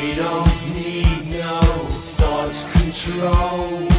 We don't need no thought control.